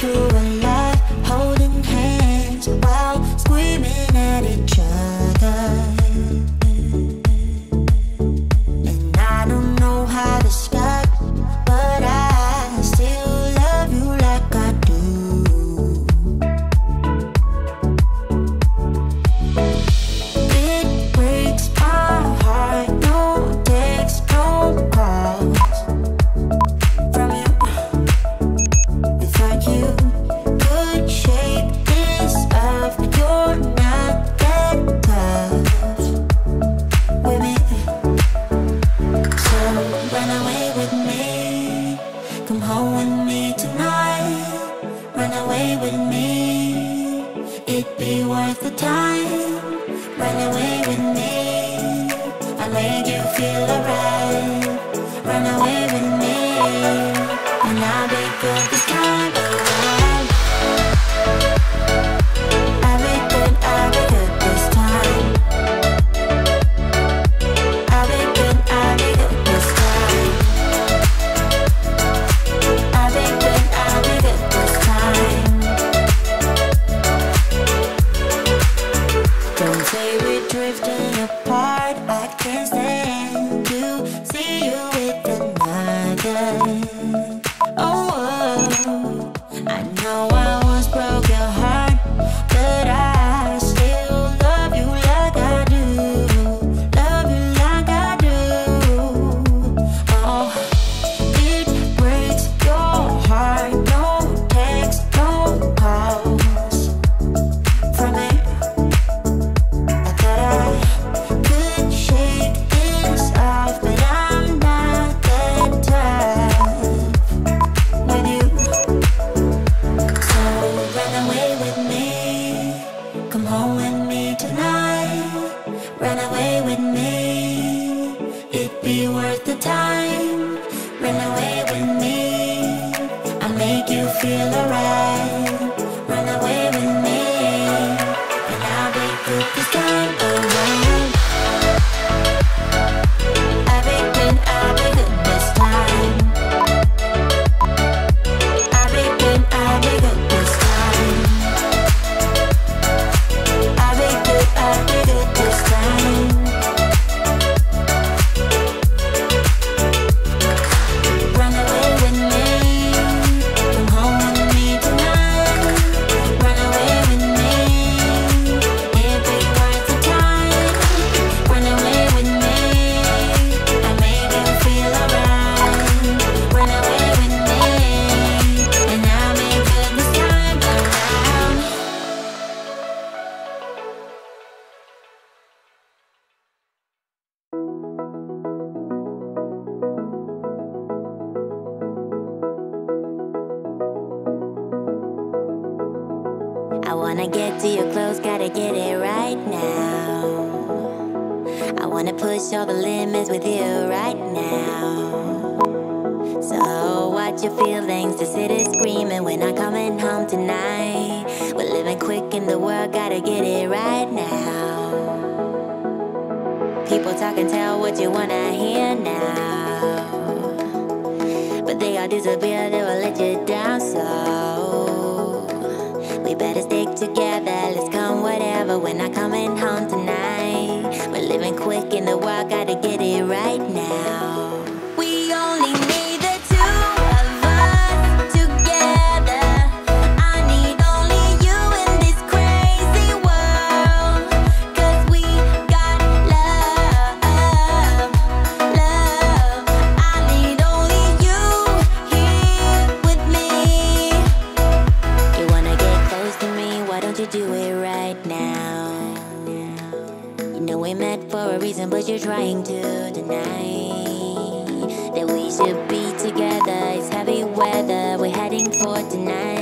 through a life. with me And I'll be good this time around wanna get to your clothes, gotta get it right now. I wanna push all the limits with you right now. So watch your feelings, the city's screaming. We're not coming home tonight. We're living quick in the world, gotta get it right now. People talk and tell what you wanna hear now. But they all disappear, they will let you down, so we better stay. in the trying to deny that we should be together. It's heavy weather, we're heading for tonight.